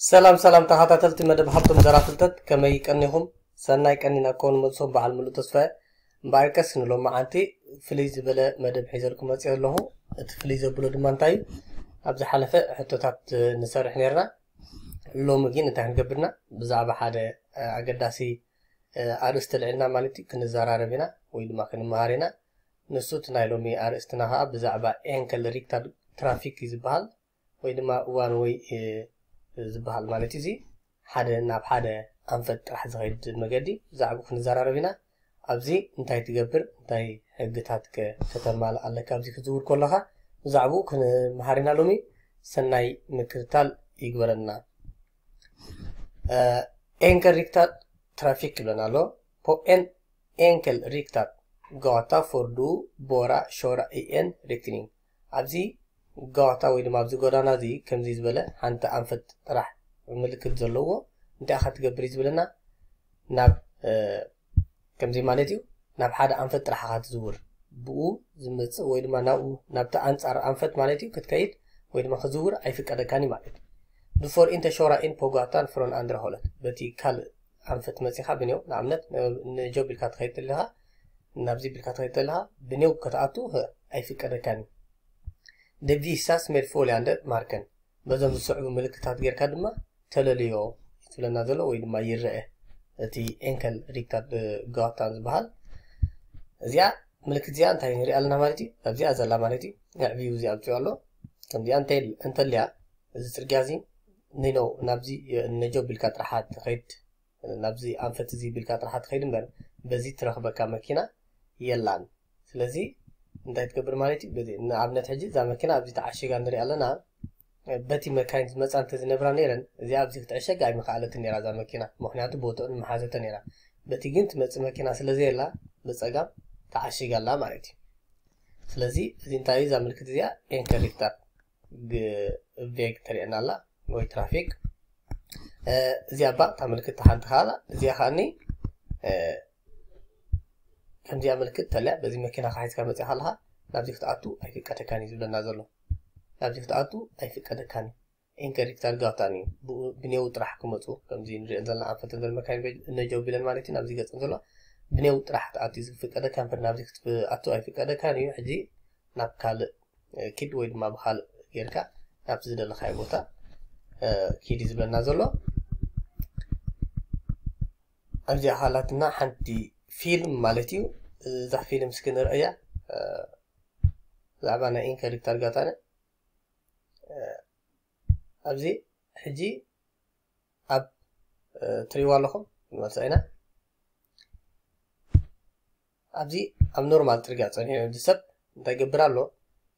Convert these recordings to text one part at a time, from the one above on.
ሰላም ሰላም ተኸታተልቲ መደብ ሃብቶም ዘራ ፍልጠት ከመይ ቀኒኹም ሰናይ ቀኒና ክኸውን መፅሶም በዓል ሙሉእ ተስፋየ እምበኣርከስ ንሎም መዓንቲ ፍልይ ዝበለ መደብ ሒዘልኩም መፅእ ኣለኹ። እቲ ፍልይ ዘብሎ ድማ እንታይ እዩ? ኣብ ዝሓለፈ ሕቶታት ንሰርሕ ነርና ሎሚ ግን እንታይ ክንገብርና? ብዛዕባ ሓደ ኣገዳሲ ኣርእስቲ ልዕልና ማለት እዩ ክንዘራረብ ኢና ወይ ድማ ክንመሃር ኢና። ንሱ እቲ ናይ ሎሚ ኣርእስትና ከዓ ብዛዕባ Enkelriktad trafik እዩ ዝበሃል። ወይ ድማ one way ዝበሃል ማለት እዚ ሓደ ናብ ሓደ ኣንፈት ጥራሕ ዝኸይድ መገዲ ብዛዕባ ክንዘራረብ ኢና ኣብዚ እንታይ ትገብር? እንታይ ሕግታት ከተማልእ ኣለካ? ኣብዚ ክዝውር ከለካ ብዛዕባኡ ክንመሃር ኢና ሎሚ ሰናይ ምክትታል ይግበረና። Enkelriktad trafik ክብለና ኣሎ። På en enkelriktad gata får du bara köra i en riktning ኣብዚ ጋዋታ ወይ ድማ ኣብዚ ጎዳና እዚ ከምዚ ዝበለ ሓንቲ ኣንፈት ጥራሕ ምልክት ዘለዎ እንታይ ኢኻ ትገብር እዩ ዝብለና? ናብ ከምዚ ማለት እዩ ናብ ሓደ ኣንፈት ጥራሕ ኢኻ ትዝውር። ብኡ ዝመፅእ ወይ ድማ ናብኡ ናብቲ ኣንፃር ኣንፈት ማለት እዩ ክትከይድ ወይ ድማ ክዝውር ኣይፍቀደካኒ ማለት እዩ። Du får inte köra in på gatan från andra hållet። በቲ ካልእ ኣንፈት መፂኻ ብኔው ንኣብነት ንጆ ቢልካ ትኸይድ ተለካ ናብዚ ቢልካ ትኸይድ ተለካ ብኔው ከተኣቱ ኣይፍቀደካኒ ደቪሳስ ሜድፎልያንደ ማርከን። በዞም ዝስዕቡ ምልክታት ጌርካ ድማ ተለልዮ ዝብለና ዘሎ ወይ ድማ ይርአ እቲ enkelriktad gatan ዝበሃል እዚኣ ምልክት እዚኣ እንታይ ንሪኣ ኣለና ማለት እዩ? ኣብዚኣ ዘላ ማለት እዩ ንዕብዩ እዚኣ ኣውፅኡ ኣሎ። ከምዚኣ እንተልያ እዚ ፅርግያ እዚ ኒኖ ናብዚ ነጆ ቢልካ ጥራሓ ትኸይድ ናብዚ ኣንፈት እዚ ቢልካ ጥራሓ ትኸይድ እምበር በዚ ትረኽበካ መኪና የላን። ስለዚ እንታይ ትገብር ማለት እዩ። ንኣብነት ሕጂ እዛ መኪና ኣብዚ ተዓሽጋ ንሪኣ ኣለና። በቲ መካይን ዝመፃ እንተዝነብራ ነረን እዚኣ ኣብዚ ክትዕሸግ ኣይምክኣለትን ነራ እዛ መኪና። ምክንያቱ ቦትኡ ንመሓዘተ ነራ በቲ ግን ትመፅእ መኪና ስለዘየላ ብፀጋም ተዓሽጋላ ማለት እዩ። ስለዚ እዚ እንታይ እዩ? እዛ ምልክት እዚኣ enkelriktad väg ተሪአና ኣላ ወይ ትራፊክ። እዚኣ ባ ምልክት ሓንቲ ካላ እዚኣ ከዓኒ ከምዚኣ ምልክት ተልያ በዚ መኪና ካሒዝካ መፅእ ከለካ ናብዚ ክትኣቱ ኣይፍቀደካን እዩ ዝብለና ዘሎ ናብዚ ክትኣቱ ኣይፍቀደካን enkelriktad gatan እዩ ብኔው ጥራሕ ክመፁ ከምዚ ንሪአን ዘለና ኣንፈተን ዘሎ መካይን ነጀው ቢለን ማለት እዩ ናብዚ ገፅን ዘሎ ብኔው ጥራሕ ክትኣቱ እዩ ዝፍቀደካ እምበር ናብዚ ክትኣቱ ኣይፍቀደካን እዩ ሕጂ ናብ ካልእ ኪድ ወይ ድማ ብካልእ ጌርካ ናብቲ ዝደለካዮ ቦታ ኪድ እዩ ዝብለና ዘሎ ኣብዚ ኣካላትና ሓንቲ ፊልም ማለት እዩ እዛ ፊልም እስኪ ንርእያ ብዛዕባ ናይ enkelriktad gatan ኣብዚ ሕጂ ኣብ ትሪእዎ ኣለኹም ንመልሲ ኢና ኣብዚ ኣብ normal ፅርግያ ፀኒሑ ሰብ እንታይ ገብር ኣሎ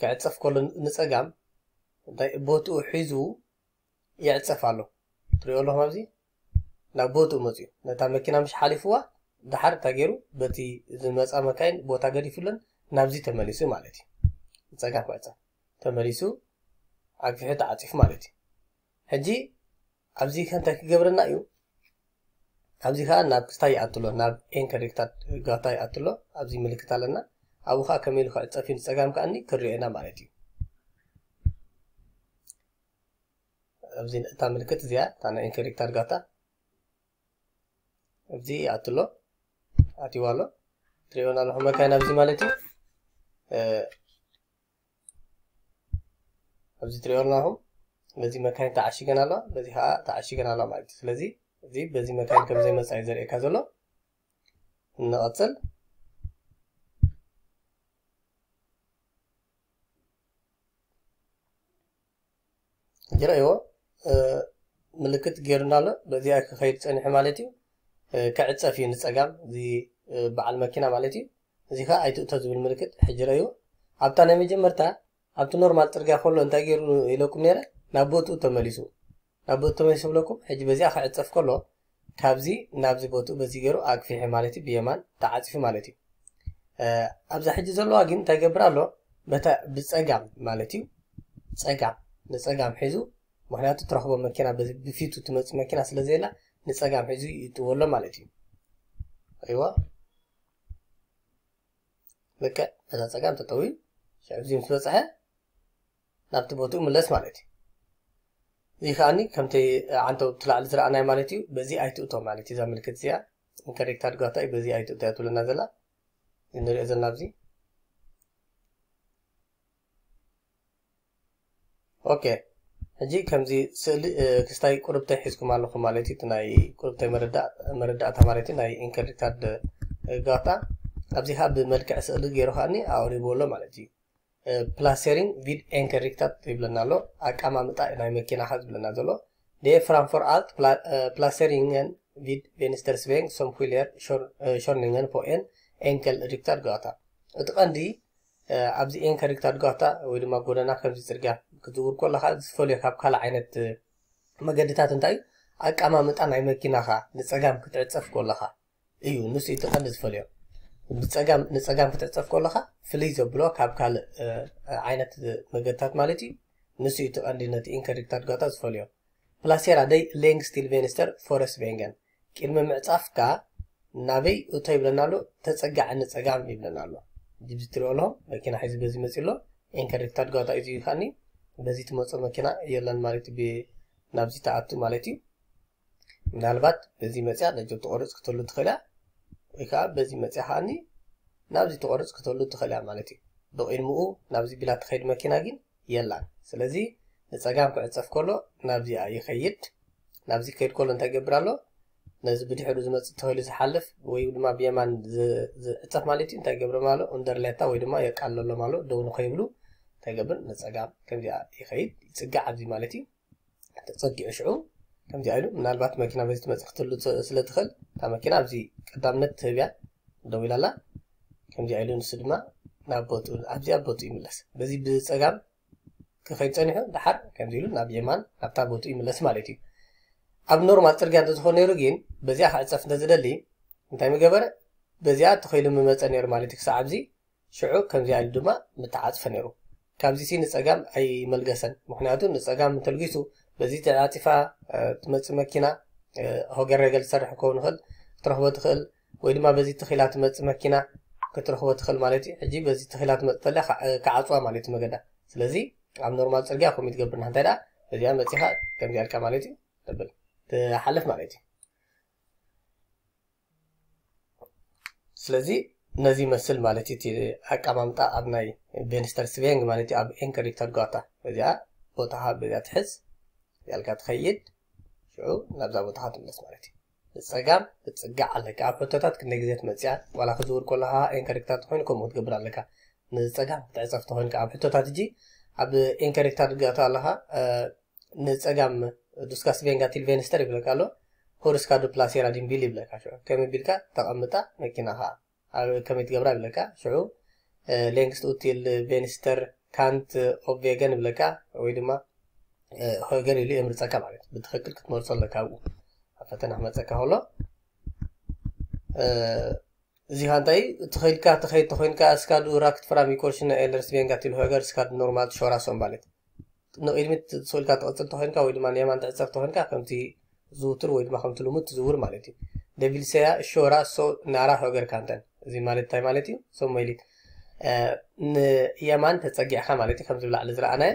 ክዕፀፍ ከሎ ንፀጋም ቦትኡ ሒዙ ይዕፀፍ ኣሎ ትሪኦ ኣለኹም ኣብዚ ናብ ቦትኡ መፅኡ ነታ መኪና ምሽ ሓሊፍዋ ድሓር እንታይ ገይሩ በቲ ዝመፃ መካይን ቦታ ገዲፉለን ናብዚ ተመሊሱ ማለት እዩ። ፀጋም ክዕፀፍ ተመሊሱ ኣግፊሑ ተዓፂፉ ማለት እዩ። ሕጂ ኣብዚ ከ እንታይ ክገብረና እዩ። ኣብዚ ከዓ ናብ ክስታይ ይኣትሎ ናብ riktad gata ይኣትሎ ኣብዚ ምልክት ኣለና። ኣብኡ ከዓ ከመይ ኢሉ እዩ ንፀጋም ከዓኒ ክርአና ማለት እዩ። ኣብዚ እታ ምልክት እዚኣ እታ ናይ riktad gata ኣብዚ ይኣትሎ ኣትይዋ ኣሎ ትሪእዮና ኣለኹም መካይን ኣብዚ ማለት እዩ። ኣብዚ ትሪኦ ኣለኹም በዚ መካይን ተዓሽገን ኣለዋ በዚ ከዓ ተዓሽገን ኣለዋ ማለት እዩ። ስለዚ እዚ በዚ መካይን ከም ዘይመፃ እዩ ዘርእየካ ዘሎ። ንቐፅል ይረእይዎ ምልክት ገይሩና ኣሎ። በዚኣ ክኸይድ ፀኒሑ ማለት እዩ ክዕፀፍ እዩ ንፀጋም እዚ በዓል መኪና ማለት እዩ። እዚ ከዓ ኣይትእቶ ዝብል ምልክት ሕጂ ረእይዎ ኣብታ ናይ መጀመርታ ኣብቲ normal ፅርግያ ከሎ እንታይ ገይሩ ኢለኩም ነረ ናብ ቦትኡ ተመሊሱ። ናብ ቦትኡ ተመሊሱ ብለኩም? ሕጂ በዚኣ ክዕፀፍ ከሎ ካብዚ ናብዚ ቦትኡ በዚ ገይሩ ኣግፊሐ ማለት እዩ። ብየማን ተዓፂፉ ማለት እዩ። ኣብዛ ሕጂ ዘለዋ ግን እንታይ ገብር ኣሎ? ብፀጋም ማለት እዩ። ፀጋም ንፀጋም ሒዙ ምክንያቱ ትረክቦ መኪና ብፊቱ ትመፅእ መኪና ስለዘየላ ንፀጋም ሒዙ ይጥወሎ ማለት እዩ። ኣይዋ ልክዕ በዛ ፀጋም ተጠዊ እዚ ምስ በፅሐ ናብቲ ቦትኡ ምለስ ማለት እዩ። እዚ ከዓኒ ከምቲ ዓንተ ትላዕሊ ዝረኣናይ ማለት እዩ። በዚ ኣይትእቶ ማለት እዩ። እዛ ምልክት እዚኣ enkelriktad gata እዩ። በዚ ኣይትእቶ እያ ትብለና ዘላ ንሪኦ ዘለና ኣብዚ okej ሕጂ ከምዚ ስእሊ ክስታይ ቁርብተይ ሒዝኩም ኣለኹም ማለት እዩ። ናይ ቁርብተይ መረዳእታ ማለት እዩ። ናይ enkelriktad gata ኣብዚ ካ ብመልክዕ ስእሊ ገይሩ ከዓኒ ኣቅሪቦ ኣሎ ማለት እዩ። placering vid enkelriktat ይብለና ኣሎ። ኣቀማምጣ ናይ መኪና ካ ዝብለና ዘሎ። det är framför allt placeringen som skiljer körningen på en enkelriktad gata እቲ ቀንዲ ኣብዚ enkelriktad gata ወይ ድማ ጎደና ከምዚ ፅርግያ ክትዝውር ከለካ ዝፈልዮ ካብ ካልእ ዓይነት መገድታት እንታይ እዩ? ኣቀማምጣ ናይ መኪናኻ ንፀጋም ክትዕፀፍ ከለካ እዩ። ንሱ እቲ ቀንዲ ዝፈልዮ። ንፀጋም ክትዕፀፍ ከለካ ፍልይ ዘብሎ ካብ ካልእ ዓይነት መገድታት ማለት እዩ። ንሱ እቲ ቀንዲ ነቲ enkelriktad gata ዝፈልዮ። placera dig längst till vänster före svängen ቅድሚ ምዕፃፍካ ናበይ እቶ ይብለና ኣሎ ተፀጋዕ ንፀጋም ይብለና ኣሎ ጅብዚ ትሪኦ ኣለኹም መኪና ሒዚ በዚ መፂ ኣሎ enkelriktad gata እዩ ከኒ በዚ ትመፆ መኪና የለን ማለት እዩ ናብዚ ተኣቱ ማለት እዩ። ምናልባት በዚ መፅያ ነጆ ተቆርፅ ክትህሉ ትኽእል እያ ወይ ከዓ በዚ መፅያ ከዓኒ ናብዚ ተቆርፅ ክትህሉ ትኽእል እያ ማለት እዩ። ብቅድሚኡ ናብዚ ቢላ ትኸይድ መኪና ግን የላን። ስለዚ ንፀጋም ክዕፀፍ ከሎ ናብዚኣ ይኸይድ። ናብዚ ከይድ ከሎ እንታይ ገብር ኣሎ? ነዚ ብድሕሩ ዝመፅእ ተኽእሉ ዝሓልፍ ወይ ድማ ብየማን ዝዕፀፍ ማለት እዩ እንታይ ገብሮ ማሎ እንደርሌታ ወይ ድማ የቃለሎ ማሎ ደው ንኸይብሉ እንታይ ገብር ንፀጋም ከምዚኣ ይኸይድ ይፅጋዕ ኣብዚ ማለት እዩ። ተፀጊዑ ሽዑ ከምዚኣ ኢሉ ምናልባት መኪና በዚ ትመፅእ ክትህሉ ስለ ትኽእል እታ መኪና ኣብዚ ቀዳምነት ትህብያ ደው ኢላላ። ከምዚኣ ኢሉ ንሱ ድማ ናብ ቦትኡ ኣብዚኣ ቦትኡ ይምለስ። በዚ ብፀጋም ክኸይድ ፀኒሑ ድሓር ከምዚ ኢሉ ናብ የማን ናብታ ቦትኡ ይምለስ ማለት እዩ። ኣብ normal ፅርግያ እንተዝኾነ ነይሩ ግን በዚኣ ክዕፀፍ እንተዝደሊ እንታይ ምገበረ? በዚኣ ተኸይሉ ምመፀ ነይሩ ማለት እዩ። ክሳብ ኣብዚ ሽዑ ከምዚኣ ኢሉ ድማ ምተዓፅፈ ነይሩ ካብዚ ንፀጋም ኣይመልገሰን። ምክንያቱ ንፀጋም እንተልጊሱ በዚ ተዓፂፋ ትመፅእ መኪና högerregel ዝሰርሕ ክኸውን ይኽእል ክትረክቦ ትኽእል ወይ ድማ በዚ ተኺላ ትመፅእ መኪና ክትረክቦ ትኽእል ማለት እዩ። ሕጂ በዚ ተኺላ ትመፅእ ተላ ክዓፅዋ ማለት እዩ መገዳ። ስለዚ ኣብ normal ፅርግያ ከምኡ ትገብርና እንታይ ዳ በዚኣ መፂኻ ኢልካ ማለት እዩ ተብል ትሓልፍ ማለት እዩ። ስለዚ ነዚ ይመስል ማለት እዩ እቲ ኣቀማምጣ ኣብ ናይ vänstersväng ማለት ኣብ enkelriktad gata በዚኣ ቦታኻ በዚኣ ትሕዝ ያልካ ትኸይድ ሽዑ ናብዛ ቦታኻ ትምለስ ማለት እዩ። ንፀጋም ክትፅጋዕ ኣለካ። ኣብ ሕቶታት ክንደይ ግዜ ትመፅያ ዋላ ክዝውር ከለካ enkelriktat ኮይኑ ከምኡ ክትገብር ኣለካ። ንፀጋም ክትዕፀፍ ተኮይንካ ኣብ ሕቶታት እጂ ኣብ enkelriktad gata ኣለካ ንፀጋም du ska svänga till vänster ይብለካ ኣሎ። hur ska du placera din bil ይብለካ ሽዑ። ከመይ ቢልካ? ተቐምጣ መኪናኻ ከመይ ትገብራ ይብለካ? ሽዑ längst ut till vänster kant av vägen ይብለካ ወይ ድማ höger ኢሉ የምርፀካ ማለት እዩ። ብትክክል ክትመርፆ ኣለካ ኣብኡ። ኣብ ፈተና ክመፀካ ከሎ። እዚ ካ እንታይ ትኽኢልካ ትኸይድ ተኮይንካ እስካዱ ራክት ፍራም ይኮርሽነ ኤለርስ ቬንጋ ቲል ሆገር እስካዱ ኖርማል ሾራሶም ማለት ንቅድሚት ትኽእልካ ትቐፅል ተኮይንካ ወይ ድማ ንየማን ትዕፀፍ ተኮይንካ ከምቲ ዝውትር ወይ ድማ ከምቲ ልሙድ ትዝውር ማለት እዩ። det vill säga köra så nära högerkanten። እዚ ማለት እንታይ ማለት እዩ? som möjligt ንየማን ተፀጊዕካ ማለት እዩ ከምዚ ብላዕሊ ዝረኣናየ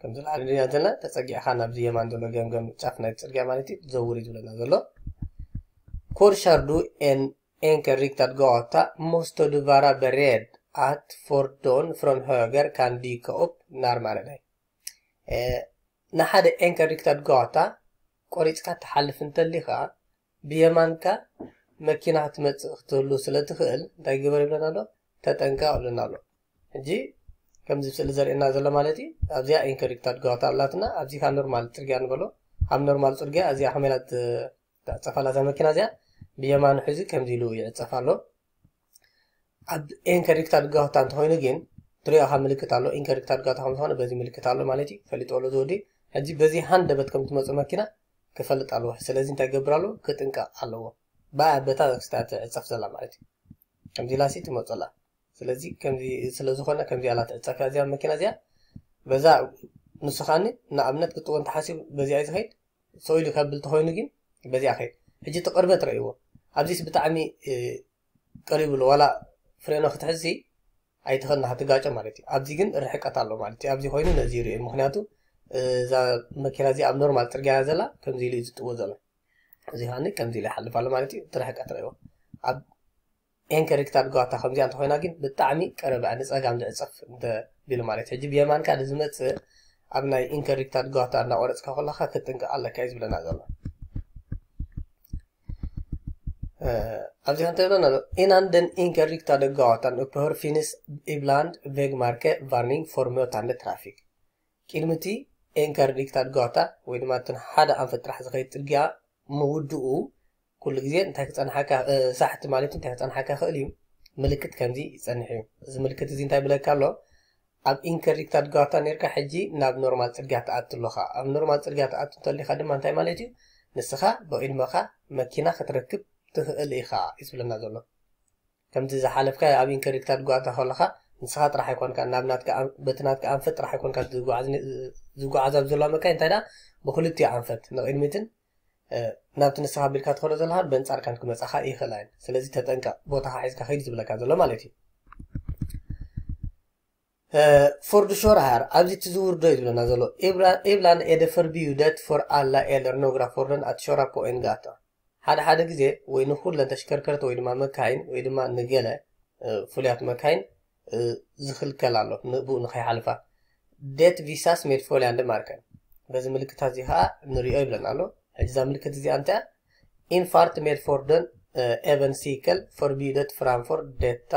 ከምዚ ላዕሊ ንሪኣ ዘለና ተፀጊዕካ ናብዚ የማን ዘሎ ገምገም ጫፍ ናይ ፅርግያ ማለት እዩ ዘውር እዩ ዝብለና ዘሎ Korsar du en enkelriktad gata måste du vara beredd att fordon från höger kan dyka upp närmare dig. ንሓደ enkelriktad gata ቆሪፅካ ትሓልፍ እንተሊኻ ብየማንካ መኪና ክትመፅእ ክትህሉ ስለ ትኽእል እንታይ ግበር ይብለና ኣሎ? ተጠንቀቕ ይብለና ኣሎ። ሕጂ ከምዚ ስእሊ ዘርእየና ዘሎ ማለት እዩ ኣብዚኣ riktad gata ኣላትና ኣብዚ ካብ normal ፅርግያ ንበሎ። ኣብ ኖርማል ፅርግያ እዚኣ ከመይላ ትዕፀፋላ እዛ መኪና እዚኣ ብየማኑ ሕዚ ከምዚ ኢሉ ይዕፀፍ ኣሎ። ኣብ ኤንከሪክታድ ጋውታ እንተኮይኑ ግን ትሪኦ ካብ ምልክት ኣሎ። ኢንከሪክታድ ጋውታ ከም ዝኾነ በዚ ምልክት ኣሎ ማለት እዩ። ኣሎ ዝወዲ ሕጂ በዚ ሃንደበት ከም ትመፅእ መኪና ክፈልጥ ኣለዎ። ስለዚ እንታይ ገብር ኣለዎ ክጥንቀቕ ኣለዎ ባያ በታ ክስታ ትዕፀፍ ዘላ ማለት እዩ። ከምዚ ላሲ ትመፁ ኣላ ስለዚ ከምዚ ስለዝኮነ ከምዚ ኣላ ትዕፀፍ። እያ እዚኣ መኪና እዚኣ በዛ ንሱ ከዓኒ ንኣብነት ክጥዎ እንተሓሲቡ በዚኣ እዩ ዝኸይድ። ሰኢሉ ከብል ተኮይኑ ግን በዚኣ ከይድ ሕጂ እቲ ቅርበት ረእይዎ። ኣብዚስ ብጣዕሚ ቀሪቡሎ ዋላ ፍሬኖ ክትሕዚ ኣይትኽእልና ክትጋጮ ማለት እዩ። ኣብዚ ግን ርሕቀት ኣሎ ማለት እዩ። ኣብዚ ኮይኑ ነዚ ይርዮ ምክንያቱ እዛ መኪና እዚ ኣብ ኖርማል ፅርግያ ዘላ ከምዚ ኢሉ እዩ ዝጥዎ ዘሎ እዚ ከዓኒ ከምዚ ኢሉ ይሓልፍ ኣሎ ማለት እዩ ትርሕቀ ትሪእዎ ኣብ ኤንከሪክታድ ጓታ ከምዚኣ እንተኮይና ግን ብጣዕሚ ቀረባ ንፀጋም ዝዕፀፍ እንተቢሉ ማለት ሕጂ ብየማንካ ንዝመፅእ ኣብ ናይ enkelriktad gata እናቆረፅካ ከለካ ክትጥንቀቕ ኣለካ እዩ ዝብለና ዘሎ። ኣብዚ ከንተ ይብለና ኣሎ innan den enkelriktade gatan upphör finns ibland vägmärke varning för mötande trafik ቅድሚ እቲ enkelriktad gata ወይ ድማ እትን ሓደ ኣንፈት ጥራሕ ዝኸይድ ፅርግያ ምውድኡ ኩሉ ግዜ እንታይ ክፀንሓካ ሳሕቲ ማለት እንታይ ክፀንሓካ ይኽእል እዩ? ምልክት ከምዚ ይፀንሕ እዩ። እዚ ምልክት እዚ እንታይ ብለካ ኣሎ? ኣብ enkelriktad gata ነርካ ሕጂ ናብ normal ፅርግያ ተኣቱ ኣለካ ኣብ normal ፅርግያ ተኣቱ እንተሊካ ድማ እንታይ ማለት እዩ? ንስኻ ብኢድመኻ መኪና ክትረክብ ትኽእል ኢኻ እዩ ዝብለና ዘሎ። ከምዚ ዝሓለፍካ ኣብ enkelriktad gata ከለካ ንስኻ ጥራሕ ኣይኮንካ ናብ ናትካ ኣንፈት ጥራሕ ኣይኮንካ። ዝጓዓዛ ዘለዋ መካይ እንታይ ዳ ብክልቲኡ ኣንፈት። ንቅድሚትን ናብቲ ንስኻ ቢልካ ትኸዶ ዘለካ በንፃርካን ክመፃካ ይኽእላ እየን ስለዚ ተጠንቀቕ ቦታካ ሒዝካ ከይድ ዝብለካ ዘሎ ማለት እዩ። kör här, ኣብዚ እቲ ዝውርዶ እዩ ዝብለና ዘሎ። det förbjudet för alla eller några fordon att köra på en gata ሓደ ሓደ ግዜ ወይ ንኩለን ተሽከርከርቲ ወይ ድማ መካይን ወይ ድማ ንገለ ፍሉያት መካይን ዝኽልከል ኣሎ። ንብኡ ንከይሓልፋ det visas med följande märken በዚ ምልክታት እዚ ከዓ ንሪኦ ይብለና ኣሎ ምልክት እዚኣ እንታይ infart med fordon även cykel förbjudet framför detta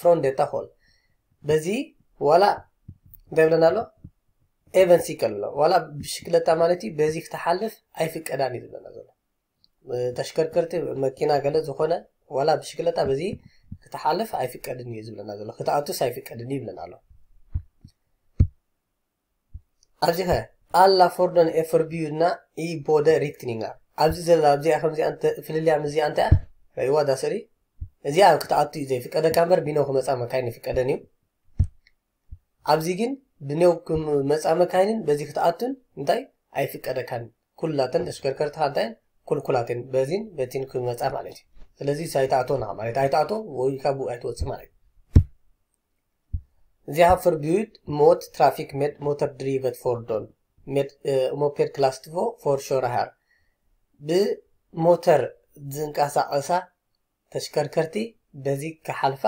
från detta håll በዚ ዋላ እንታይ ይብለና ኣሎ även cykel ብሎ ዋላ ብሽክለታ ማለት እዩ በዚ ክትሓልፍ ኣይፍቀዳን እዩ ዝብለና ዘሎ። ተሽከርከርቲ መኪና ገለ ዝኾነ ዋላ ብሽክለታ በዚ ክትሓልፍ ኣይፍቀድን እዩ ዝብለና ዘሎ። ክትኣቱስ ኣይፍቀድን ይብለና ኣሎ። ኣብዚ ኸ ኣላ fordon är förbjudna i båda riktningar ኣብዚ ዘላ ከምዚኣ ፍልልያ ምዚኣ እንታይ ረይዋ ዳሰሪ እዚኣ ክትኣቱ እዩ ዘይፍቀደካ እምበር ቢነው ክመፃ መካይን ይፍቀደን እዩ። ኣብዚ ግን ብኔው ክመፃ መካይንን በዚ ክትኣቱን እንታይ? ኣይፍቀደካን። ኩላተን ተሽከርከርትካ እንታይ? ኩልኩላትን በዚን በቲን ክመፃ ማለት እዩ። ስለዚ ሳይተኣቶ ና ማለት ኣይተኣቶ ወይ ካብኡ ኣይትወፅእ ማለት እዩ። እዚኣ mot trafik med motordrivet fordon med uh, moped class 2 for köra här ብሞተር ዝንቀሳቐሳ ተሽከርከርቲ በዚ ክሓልፋ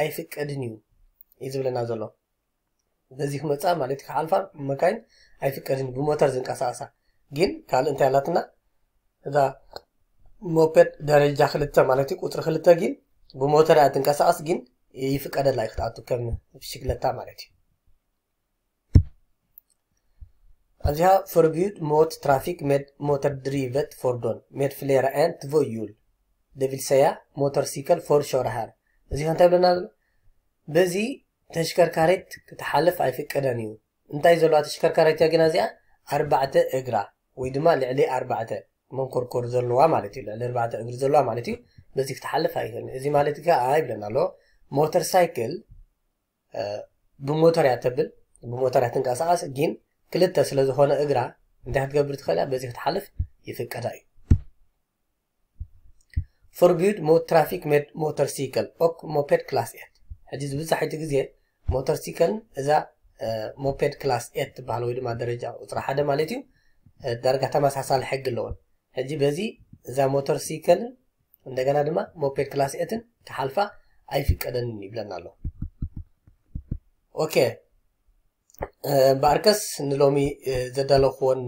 ኣይፍቀድን እዩ እዩ ዝብለና ዘሎ በዚ ክመፃ ማለት ክሓልፋ መካይን ኣይፍቀድን እዩ ብሞተር ዝንቀሳቐሳ ግን ካልእ እንታይ ኣላትና እዛ ሞፔድ ደረጃ ክልተ ማለት እዩ ቁፅሪ ክልተ ግን ብሞተር እያ ትንቀሳቐስ ግን ይፍቀደላ እዩ ክትኣቱ ከም ብሽክለታ ማለት እዩ ኣብዚኣ förbjud mot trafik med motordrivet fordon med flera än två hjul. Det vill säga motorcykel får köra här. እዚ እንታይ ብለና ዘሎ በዚ ተሽከርካሪት ክትሓልፍ ኣይፍቀደን እዩ እንታይ ዘለዋ ተሽከርካሪት እያ ግና እዚኣ ኣርባዕተ እግራ ወይ ድማ ልዕሊ ኣርባዕተ መንኮርኮር ዘለዋ ማለት እዩ ልዕሊ ኣርባዕተ እግሪ ዘለዋ ማለት እዩ በዚ ክትሓልፍ ኣይኽእልን እዚ ማለት ከዓ ይብለና ኣሎ motorcykel ብሞተር እያ ተብል ብሞተር እያ ትንቀሳቐስ ግን ክልተ ስለ ዝኾነ እግራ እንታይ ክትገብር ትኽእል እያ በዚ ክትሓልፍ ይፍቀዳ እዩ förbud trafik motorcykel och moped klass ett ሕጂ ዝበዛሕቲ ግዜ motorcykel ን እዛ moped klass ett ትበሃል ወይ ድማ ደረጃ ቁፅሪ ሓደ ማለት እዩ። ዳርጋ ተመሳሳሊ ሕጊ ኣለዎን ሕጂ በዚ እዛ motorcykel ን እንደገና ድማ moped klass ett ን ክሓልፋ ኣይፍቀደንን ይብለና ኣሎ። okej በኣርከስ ንሎሚ ዘዳለኽዎን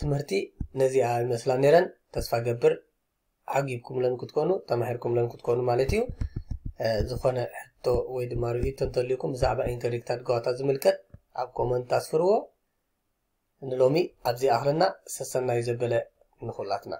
ትምህርቲ ነዚኣ ይመስላ ነረን ተስፋ ገብር ዓጊብኩምለን ክትኮኑ ተማሂርኩምለን ክትኮኑ ማለት እዩ። ዝኾነ ሕቶ ወይ ድማ ርእቶ እንተልዩኩም ብዛዕባ enkelriktad gata ዝምልከት ኣብ ኮመንት ኣስፍርዎ ንሎሚ ኣብዚ ኣኽርና ሰሰናይ ዘበለ ንኹላትና